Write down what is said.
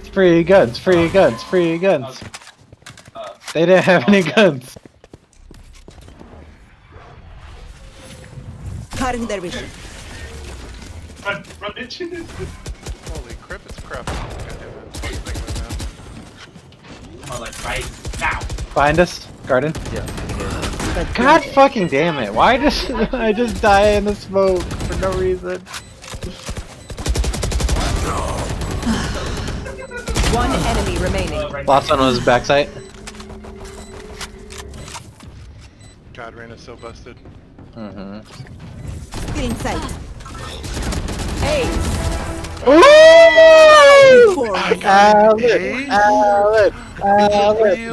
It's free guns, free guns, free guns. They didn't have any guns. Cutting their vision. Run, run into this. Holy crap, it's crap. Like right now. Find us, garden. Yeah. God fucking damn it! Why does I just die in the smoke for no reason? One enemy remaining. Last one was backside. God, Reyna's so busted. Mm-hmm. Still sight. Hey, Ooh! four. Alan, Alan, Alan,